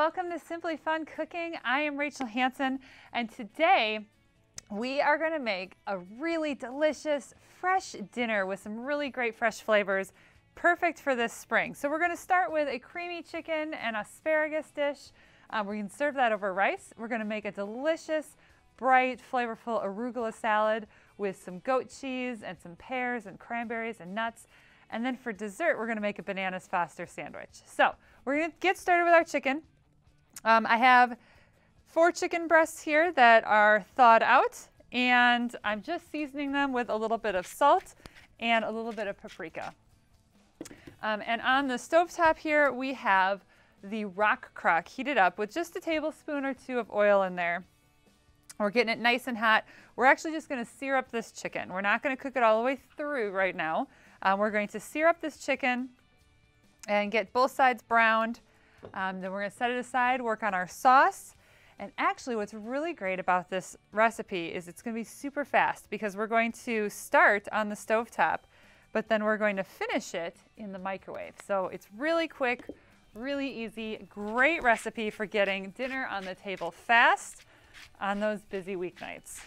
Welcome to Simply Fun Cooking. I am Rachel Hanson and today we are going to make a really delicious fresh dinner with some really great fresh flavors, perfect for this spring. So we're going to start with a creamy chicken and asparagus dish. Um, we can serve that over rice. We're going to make a delicious, bright, flavorful arugula salad with some goat cheese and some pears and cranberries and nuts. And then for dessert, we're going to make a bananas foster sandwich. So we're going to get started with our chicken. Um, I have four chicken breasts here that are thawed out, and I'm just seasoning them with a little bit of salt and a little bit of paprika. Um, and on the stove top here, we have the rock crock heated up with just a tablespoon or two of oil in there. We're getting it nice and hot. We're actually just going to sear up this chicken. We're not going to cook it all the way through right now. Um, we're going to sear up this chicken and get both sides browned. Um, then we're going to set it aside, work on our sauce. And actually what's really great about this recipe is it's going to be super fast because we're going to start on the stove top, but then we're going to finish it in the microwave. So it's really quick, really easy, great recipe for getting dinner on the table fast on those busy weeknights.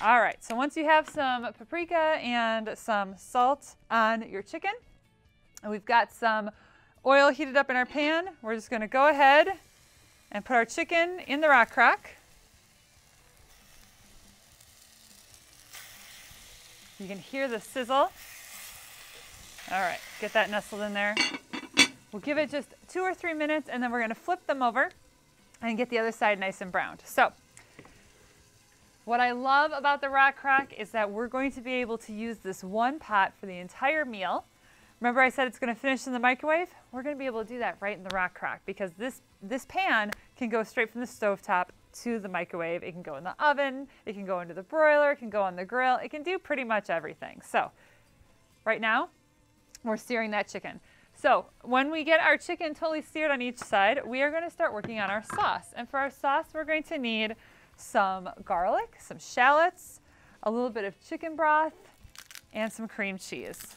All right, so once you have some paprika and some salt on your chicken, and we've got some oil heated up in our pan, we're just gonna go ahead and put our chicken in the rock crock. You can hear the sizzle. All right, get that nestled in there. We'll give it just two or three minutes and then we're gonna flip them over and get the other side nice and browned. So what I love about the rock crock is that we're going to be able to use this one pot for the entire meal. Remember I said it's going to finish in the microwave? We're going to be able to do that right in the rock crock because this, this pan can go straight from the stove top to the microwave. It can go in the oven, it can go into the broiler, it can go on the grill, it can do pretty much everything. So right now, we're searing that chicken. So when we get our chicken totally seared on each side, we are going to start working on our sauce. And for our sauce, we're going to need some garlic, some shallots, a little bit of chicken broth, and some cream cheese.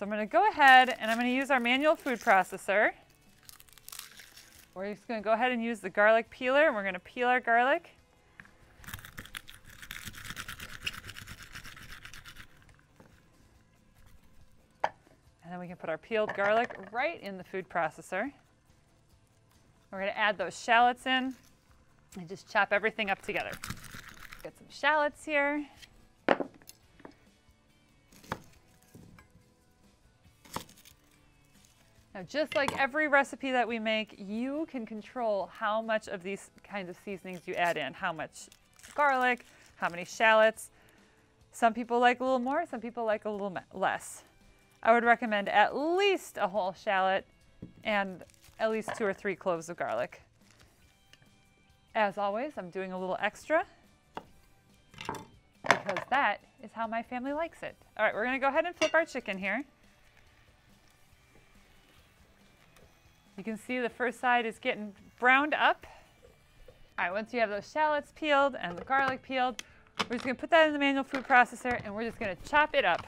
So I'm going to go ahead and I'm going to use our manual food processor. We're just going to go ahead and use the garlic peeler and we're going to peel our garlic. And then we can put our peeled garlic right in the food processor. We're going to add those shallots in and just chop everything up together. Get some shallots here. Now, just like every recipe that we make, you can control how much of these kinds of seasonings you add in, how much garlic, how many shallots. Some people like a little more, some people like a little less. I would recommend at least a whole shallot and at least two or three cloves of garlic. As always, I'm doing a little extra because that is how my family likes it. All right, we're gonna go ahead and flip our chicken here. You can see the first side is getting browned up. All right, once you have those shallots peeled and the garlic peeled, we're just gonna put that in the manual food processor and we're just gonna chop it up.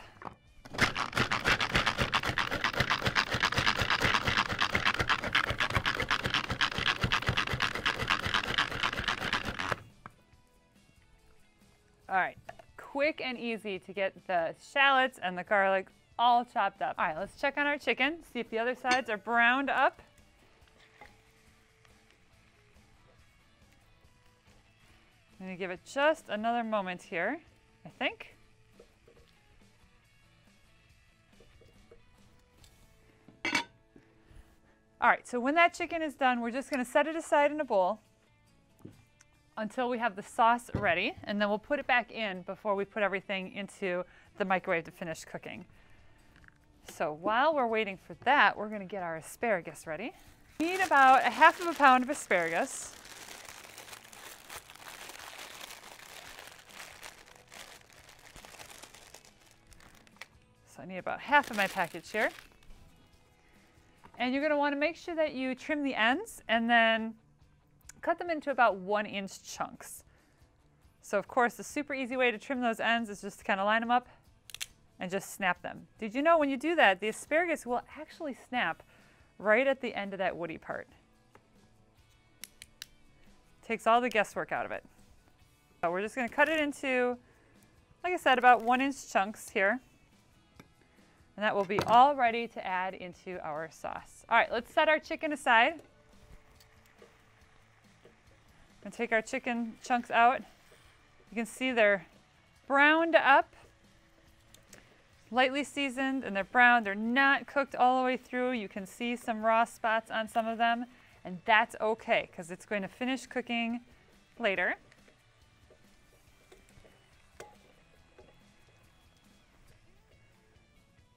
All right, quick and easy to get the shallots and the garlic all chopped up. All right, let's check on our chicken, see if the other sides are browned up. I'm gonna give it just another moment here, I think. All right, so when that chicken is done, we're just gonna set it aside in a bowl until we have the sauce ready, and then we'll put it back in before we put everything into the microwave to finish cooking. So while we're waiting for that, we're gonna get our asparagus ready. We need about a half of a pound of asparagus. So I need about half of my package here. And you're gonna wanna make sure that you trim the ends and then cut them into about one inch chunks. So of course, the super easy way to trim those ends is just to kind of line them up and just snap them. Did you know when you do that, the asparagus will actually snap right at the end of that woody part. Takes all the guesswork out of it. So we're just going to cut it into, like I said, about one inch chunks here. And that will be all ready to add into our sauce. All right, let's set our chicken aside. And take our chicken chunks out. You can see they're browned up, lightly seasoned, and they're brown. They're not cooked all the way through. You can see some raw spots on some of them, and that's okay because it's going to finish cooking later.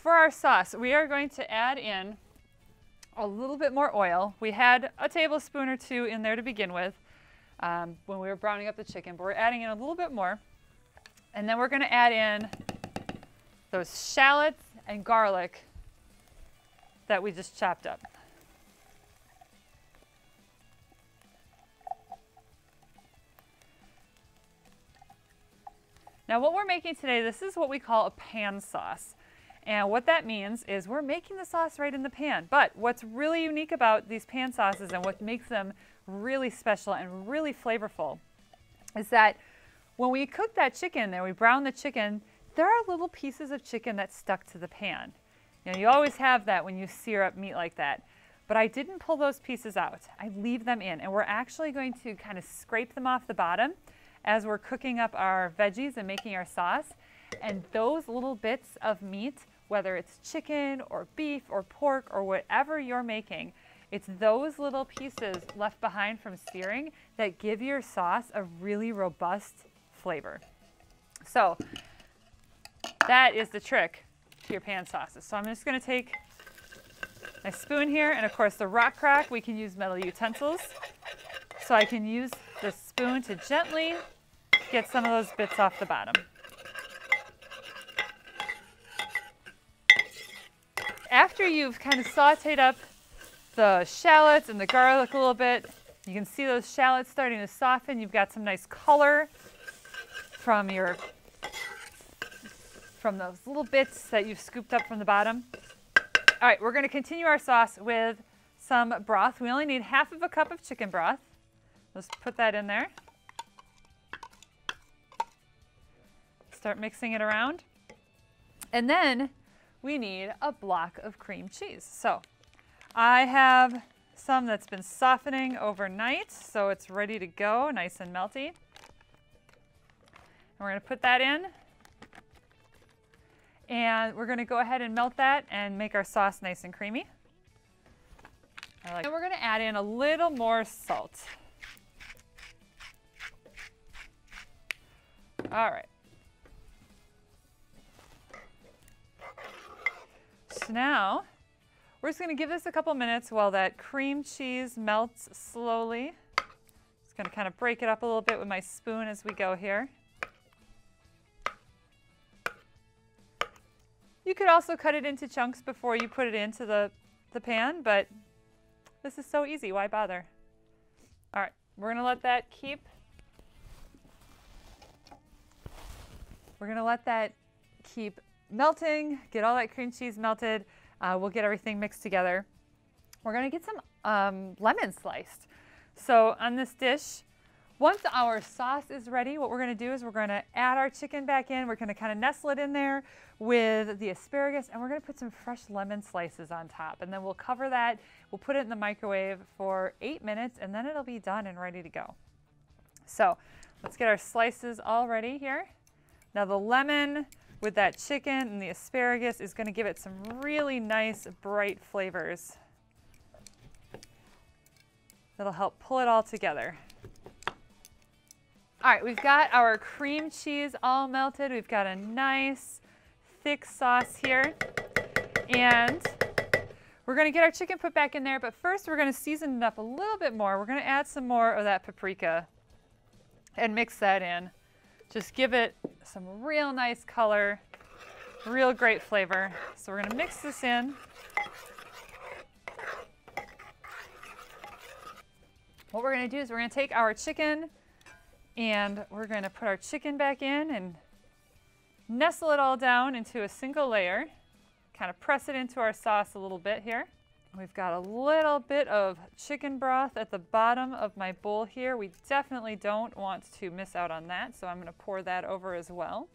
For our sauce, we are going to add in a little bit more oil. We had a tablespoon or two in there to begin with um, when we were browning up the chicken, but we're adding in a little bit more. And then we're going to add in those shallots and garlic that we just chopped up. Now what we're making today, this is what we call a pan sauce. And what that means is we're making the sauce right in the pan. But what's really unique about these pan sauces and what makes them really special and really flavorful is that when we cook that chicken and we brown the chicken, there are little pieces of chicken that stuck to the pan. You know, you always have that when you sear up meat like that. But I didn't pull those pieces out. I leave them in and we're actually going to kind of scrape them off the bottom as we're cooking up our veggies and making our sauce. And those little bits of meat whether it's chicken or beef or pork or whatever you're making, it's those little pieces left behind from searing that give your sauce a really robust flavor. So that is the trick to your pan sauces. So I'm just going to take my spoon here, and of course the rock crock, we can use metal utensils. So I can use the spoon to gently get some of those bits off the bottom. After you've kind of sauteed up the shallots and the garlic a little bit, you can see those shallots starting to soften. You've got some nice color from your from those little bits that you've scooped up from the bottom. All right, we're going to continue our sauce with some broth. We only need half of a cup of chicken broth. Let's put that in there. Start mixing it around. And then we need a block of cream cheese. So I have some that's been softening overnight, so it's ready to go, nice and melty. And we're going to put that in. And we're going to go ahead and melt that and make our sauce nice and creamy. Like and we're going to add in a little more salt. All right. So now we're just going to give this a couple minutes while that cream cheese melts slowly. Just going to kind of break it up a little bit with my spoon as we go here. You could also cut it into chunks before you put it into the, the pan, but this is so easy, why bother? All right, we're gonna let that keep. We're gonna let that keep melting, get all that cream cheese melted. Uh, we'll get everything mixed together. We're gonna get some um, lemon sliced. So on this dish, once our sauce is ready, what we're gonna do is we're gonna add our chicken back in. We're gonna kind of nestle it in there with the asparagus and we're gonna put some fresh lemon slices on top. And then we'll cover that, we'll put it in the microwave for eight minutes and then it'll be done and ready to go. So let's get our slices all ready here. Now the lemon, with that chicken and the asparagus is going to give it some really nice bright flavors. That'll help pull it all together. All right, we've got our cream cheese all melted. We've got a nice thick sauce here. And we're going to get our chicken put back in there, but first we're going to season it up a little bit more. We're going to add some more of that paprika and mix that in. Just give it some real nice color, real great flavor. So we're gonna mix this in. What we're gonna do is we're gonna take our chicken and we're gonna put our chicken back in and nestle it all down into a single layer. Kind of press it into our sauce a little bit here. We've got a little bit of chicken broth at the bottom of my bowl here. We definitely don't want to miss out on that, so I'm going to pour that over as well.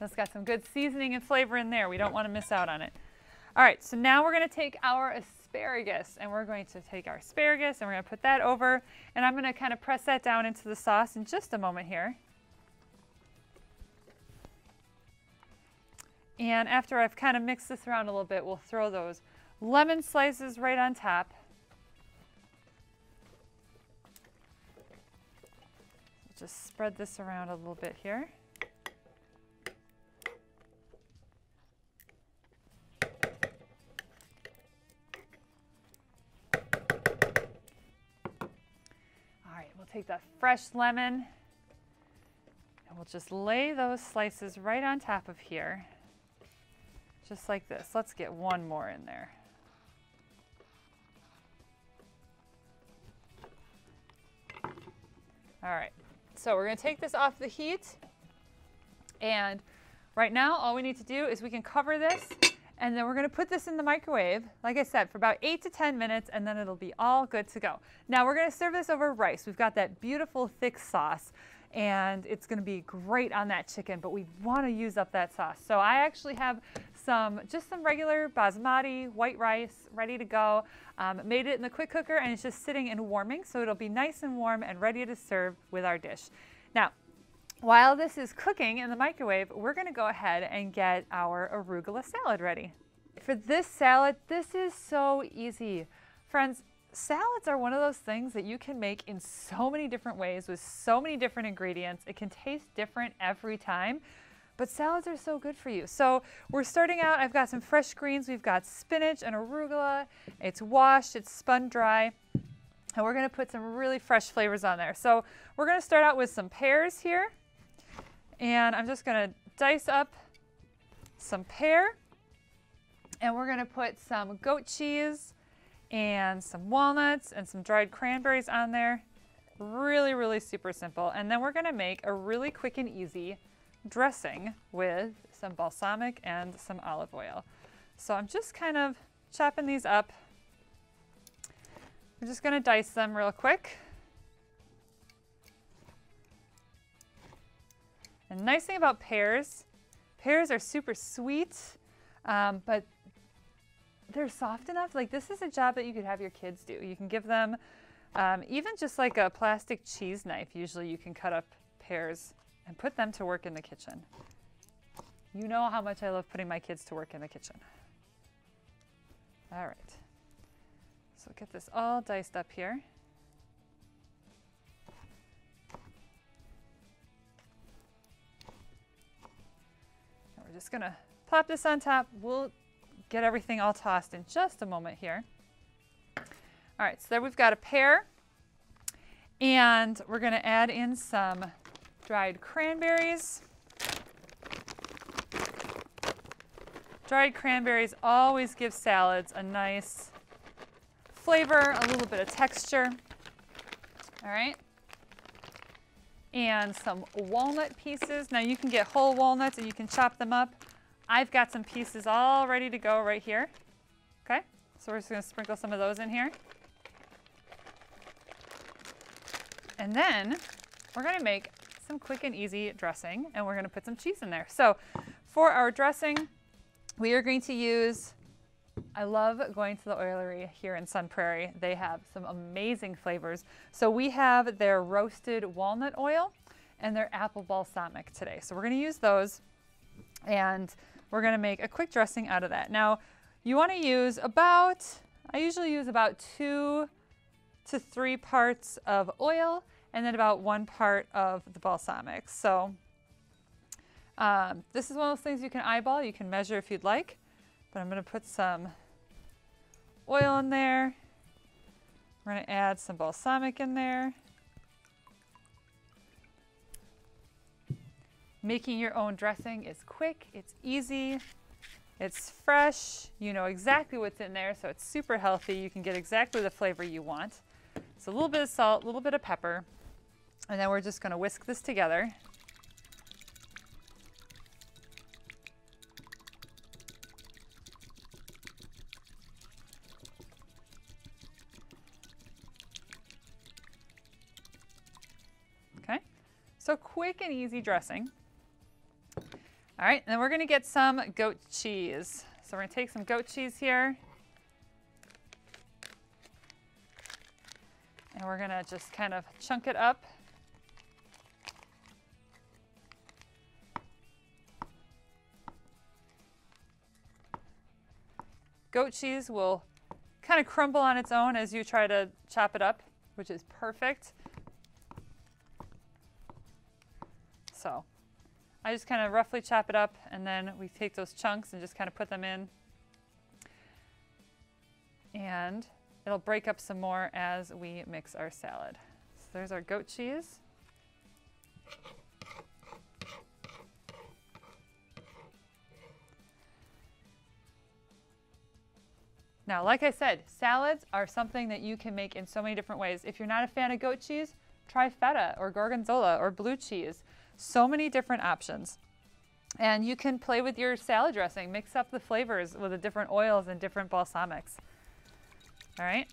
That's got some good seasoning and flavor in there. We don't want to miss out on it. All right, so now we're going to take our asparagus and we're going to take our asparagus and we're going to put that over and I'm going to kind of press that down into the sauce in just a moment here. And after I've kind of mixed this around a little bit, we'll throw those lemon slices right on top. Just spread this around a little bit here. All right, we'll take that fresh lemon and we'll just lay those slices right on top of here just like this. Let's get one more in there. All right, so we're gonna take this off the heat and right now all we need to do is we can cover this and then we're gonna put this in the microwave, like I said, for about eight to 10 minutes and then it'll be all good to go. Now we're gonna serve this over rice. We've got that beautiful thick sauce and it's gonna be great on that chicken, but we wanna use up that sauce. So I actually have some, just some regular basmati white rice ready to go. Um, made it in the quick cooker and it's just sitting and warming, so it'll be nice and warm and ready to serve with our dish. Now, while this is cooking in the microwave, we're gonna go ahead and get our arugula salad ready. For this salad, this is so easy. Friends, salads are one of those things that you can make in so many different ways with so many different ingredients. It can taste different every time. But salads are so good for you. So we're starting out, I've got some fresh greens. We've got spinach and arugula. It's washed, it's spun dry. And we're gonna put some really fresh flavors on there. So we're gonna start out with some pears here. And I'm just gonna dice up some pear. And we're gonna put some goat cheese and some walnuts and some dried cranberries on there. Really, really super simple. And then we're gonna make a really quick and easy dressing with some balsamic and some olive oil. So I'm just kind of chopping these up. I'm just gonna dice them real quick. And nice thing about pears, pears are super sweet, um, but they're soft enough. Like this is a job that you could have your kids do. You can give them um, even just like a plastic cheese knife. Usually you can cut up pears and put them to work in the kitchen. You know how much I love putting my kids to work in the kitchen. All right. So get this all diced up here. And we're just gonna pop this on top. We'll get everything all tossed in just a moment here. All right, so there we've got a pear. And we're gonna add in some dried cranberries. Dried cranberries always give salads a nice flavor, a little bit of texture. All right. And some walnut pieces. Now you can get whole walnuts and you can chop them up. I've got some pieces all ready to go right here. Okay, so we're just gonna sprinkle some of those in here. And then we're gonna make some quick and easy dressing and we're gonna put some cheese in there. So for our dressing, we are going to use, I love going to the Oilerie here in Sun Prairie. They have some amazing flavors. So we have their roasted walnut oil and their apple balsamic today. So we're gonna use those and we're gonna make a quick dressing out of that. Now, you wanna use about, I usually use about two to three parts of oil and then about one part of the balsamic. So um, this is one of those things you can eyeball. You can measure if you'd like, but I'm going to put some oil in there. We're going to add some balsamic in there. Making your own dressing is quick, it's easy, it's fresh, you know exactly what's in there, so it's super healthy. You can get exactly the flavor you want. So a little bit of salt, a little bit of pepper, and then we're just going to whisk this together. Okay, so quick and easy dressing. All right, and then we're gonna get some goat cheese. So we're gonna take some goat cheese here. And we're gonna just kind of chunk it up Goat cheese will kind of crumble on its own as you try to chop it up, which is perfect. So I just kind of roughly chop it up and then we take those chunks and just kind of put them in. And it'll break up some more as we mix our salad. So there's our goat cheese. Now, like I said, salads are something that you can make in so many different ways. If you're not a fan of goat cheese, try feta or gorgonzola or blue cheese. So many different options. And you can play with your salad dressing, mix up the flavors with the different oils and different balsamics. All right.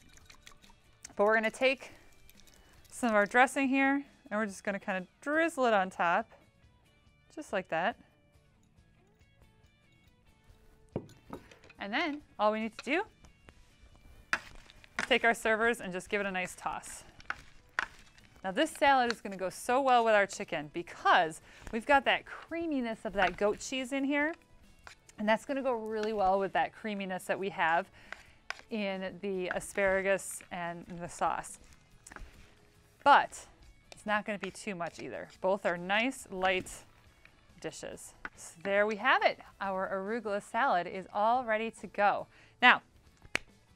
But we're going to take some of our dressing here and we're just going to kind of drizzle it on top, just like that. And then all we need to do take our servers and just give it a nice toss. Now this salad is going to go so well with our chicken because we've got that creaminess of that goat cheese in here. And that's going to go really well with that creaminess that we have in the asparagus and the sauce. But it's not going to be too much either. Both are nice, light dishes. So there we have it. Our arugula salad is all ready to go. Now,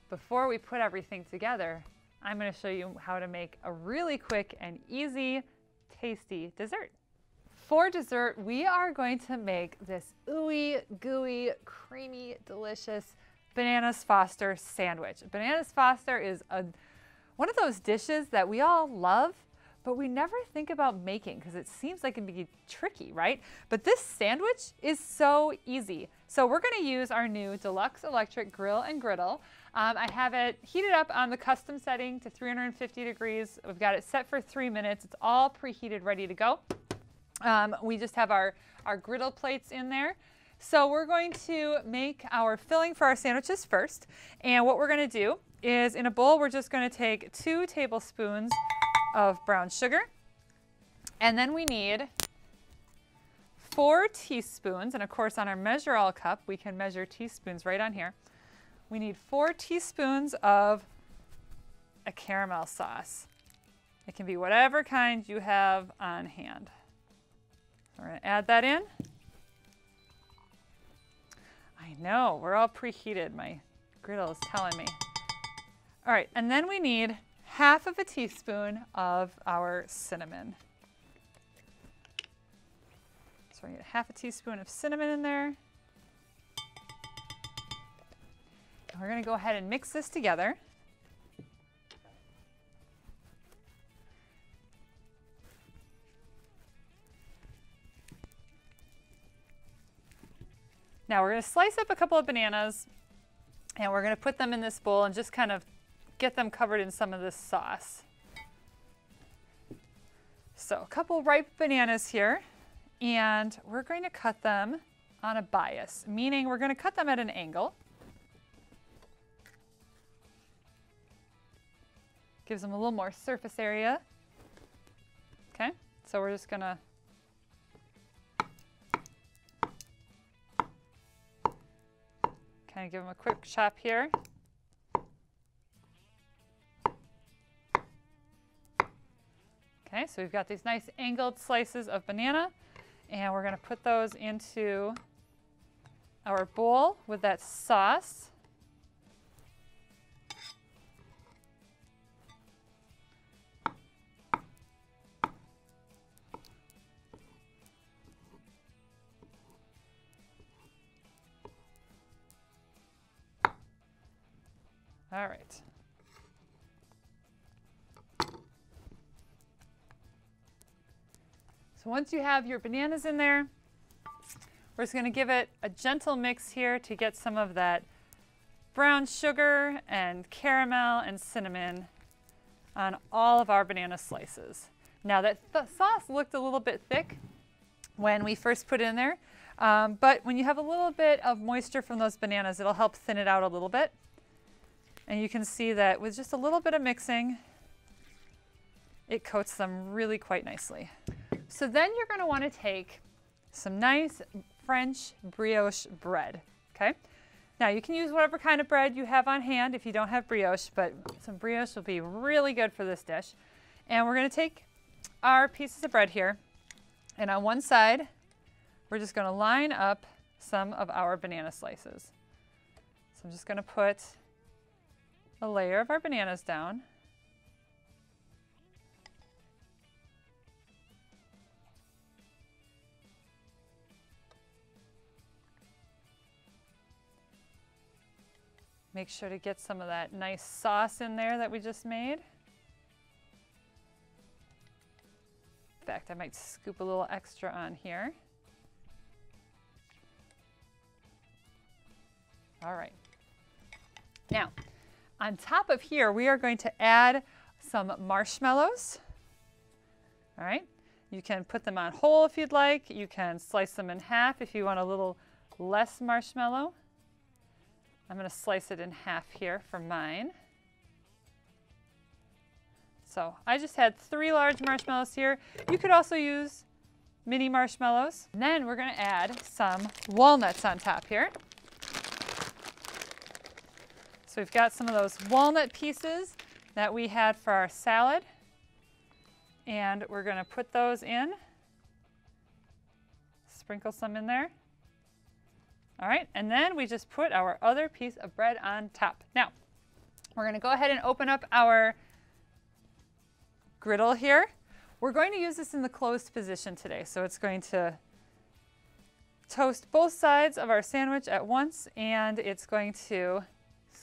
before we put everything together, I'm going to show you how to make a really quick and easy, tasty dessert. For dessert, we are going to make this ooey, gooey, creamy, delicious Bananas Foster sandwich. Bananas Foster is a, one of those dishes that we all love, but we never think about making because it seems like it can be tricky, right? But this sandwich is so easy. So we're gonna use our new Deluxe Electric Grill and Griddle. Um, I have it heated up on the custom setting to 350 degrees. We've got it set for three minutes. It's all preheated, ready to go. Um, we just have our, our griddle plates in there. So we're going to make our filling for our sandwiches first. And what we're gonna do is in a bowl, we're just gonna take two tablespoons of brown sugar. And then we need four teaspoons, and of course on our measure all cup, we can measure teaspoons right on here. We need four teaspoons of a caramel sauce. It can be whatever kind you have on hand. We're gonna add that in. I know, we're all preheated. My griddle is telling me. All right, and then we need half of a teaspoon of our cinnamon. So we're to get half a teaspoon of cinnamon in there. We're going to go ahead and mix this together. Now we're going to slice up a couple of bananas and we're going to put them in this bowl and just kind of get them covered in some of this sauce. So a couple ripe bananas here, and we're going to cut them on a bias, meaning we're going to cut them at an angle. Gives them a little more surface area. Okay, so we're just to kind of give them a quick chop here. Okay, so we've got these nice angled slices of banana and we're gonna put those into our bowl with that sauce. All right. So once you have your bananas in there, we're just going to give it a gentle mix here to get some of that brown sugar and caramel and cinnamon on all of our banana slices. Now that sauce looked a little bit thick when we first put it in there, um, but when you have a little bit of moisture from those bananas, it'll help thin it out a little bit. And you can see that with just a little bit of mixing, it coats them really quite nicely. So then you're gonna wanna take some nice French brioche bread, okay? Now you can use whatever kind of bread you have on hand if you don't have brioche, but some brioche will be really good for this dish. And we're gonna take our pieces of bread here, and on one side, we're just gonna line up some of our banana slices. So I'm just gonna put a layer of our bananas down. Make sure to get some of that nice sauce in there that we just made. In fact, I might scoop a little extra on here. All right. Now, on top of here, we are going to add some marshmallows. All right. You can put them on whole if you'd like. You can slice them in half if you want a little less marshmallow. I'm going to slice it in half here for mine. So I just had three large marshmallows here. You could also use mini marshmallows. And then we're going to add some walnuts on top here. So we've got some of those walnut pieces that we had for our salad. And we're going to put those in. Sprinkle some in there. All right, and then we just put our other piece of bread on top. Now, we're gonna go ahead and open up our griddle here. We're going to use this in the closed position today, so it's going to toast both sides of our sandwich at once, and it's going to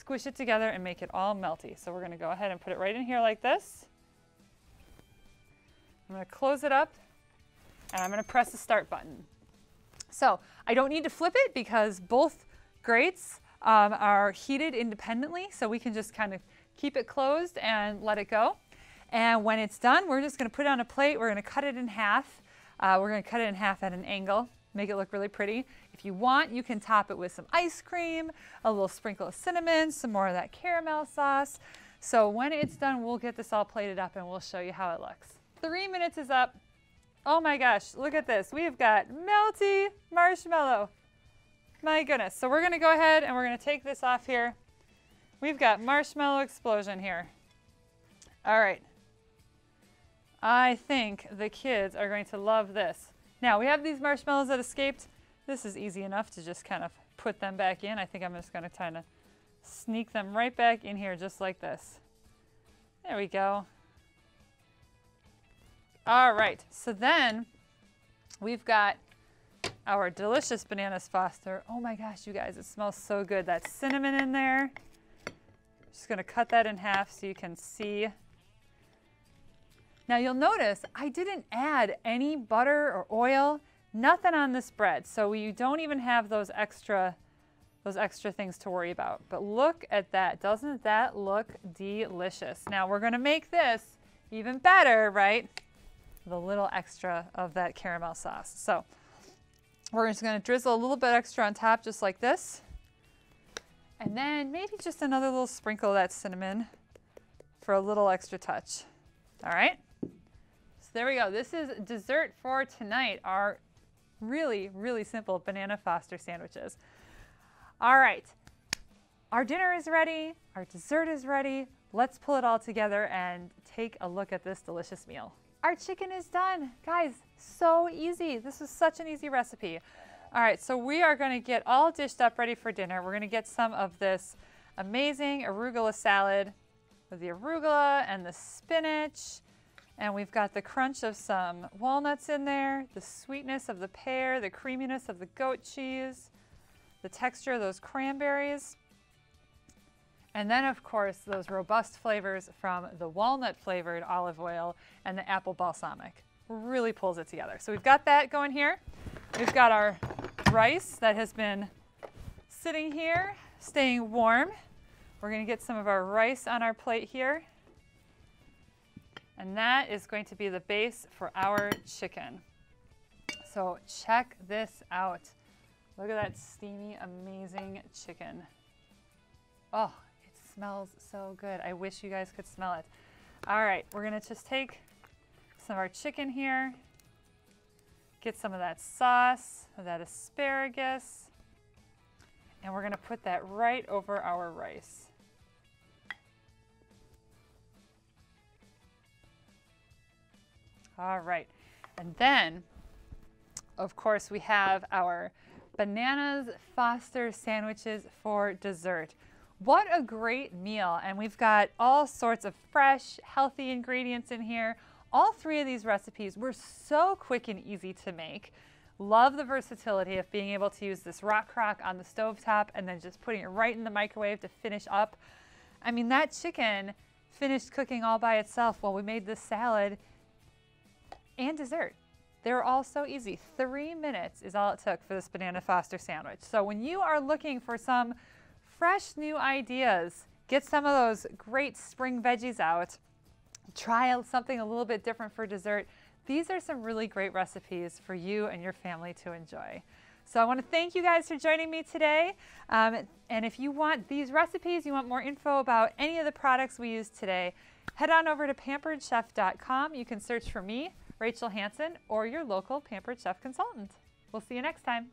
squish it together and make it all melty. So we're gonna go ahead and put it right in here like this. I'm gonna close it up, and I'm gonna press the start button. So I don't need to flip it because both grates um, are heated independently. So we can just kind of keep it closed and let it go. And when it's done, we're just going to put it on a plate. We're going to cut it in half. Uh, we're going to cut it in half at an angle, make it look really pretty. If you want, you can top it with some ice cream, a little sprinkle of cinnamon, some more of that caramel sauce. So when it's done, we'll get this all plated up and we'll show you how it looks. Three minutes is up. Oh my gosh, look at this. We've got melty marshmallow. My goodness. So we're to go ahead and we're to take this off here. We've got marshmallow explosion here. All right. I think the kids are going to love this. Now, we have these marshmallows that escaped. This is easy enough to just kind of put them back in. I think I'm just going to kind of sneak them right back in here just like this. There we go. All right, so then we've got our delicious bananas foster. Oh my gosh, you guys, it smells so good. That cinnamon in there. Just gonna cut that in half so you can see. Now you'll notice I didn't add any butter or oil, nothing on this bread. So you don't even have those extra, those extra things to worry about. But look at that, doesn't that look delicious? Now we're gonna make this even better, right? the little extra of that caramel sauce. So we're just going to drizzle a little bit extra on top just like this. And then maybe just another little sprinkle of that cinnamon for a little extra touch. All right. There we go. This is dessert for tonight. Our really, really simple banana foster sandwiches. All right. Our dinner is ready. Our dessert is ready. Let's pull it all together and take a look at this delicious meal our chicken is done. Guys, so easy. This is such an easy recipe. All right, so we are gonna get all dished up ready for dinner. We're gonna get some of this amazing arugula salad with the arugula and the spinach. And we've got the crunch of some walnuts in there, the sweetness of the pear, the creaminess of the goat cheese, the texture of those cranberries. And then, of course, those robust flavors from the walnut flavored olive oil and the apple balsamic really pulls it together. So we've got that going here. We've got our rice that has been sitting here, staying warm. We're going to get some of our rice on our plate here. And that is going to be the base for our chicken. So check this out. Look at that steamy, amazing chicken. Oh, it smells so good. I wish you guys could smell it. All right, we're gonna just take some of our chicken here, get some of that sauce, that asparagus, and we're gonna put that right over our rice. All right, and then, of course, we have our bananas Foster sandwiches for dessert. What a great meal. And we've got all sorts of fresh, healthy ingredients in here. All three of these recipes were so quick and easy to make. Love the versatility of being able to use this rock crock on the stove top and then just putting it right in the microwave to finish up. I mean, that chicken finished cooking all by itself while we made this salad and dessert. They're all so easy. Three minutes is all it took for this banana foster sandwich. So when you are looking for some fresh new ideas, get some of those great spring veggies out, try something a little bit different for dessert. These are some really great recipes for you and your family to enjoy. So I want to thank you guys for joining me today. Um, and if you want these recipes, you want more info about any of the products we used today, head on over to pamperedchef.com. You can search for me Rachel Hanson, or your local Pampered Chef consultant. We'll see you next time.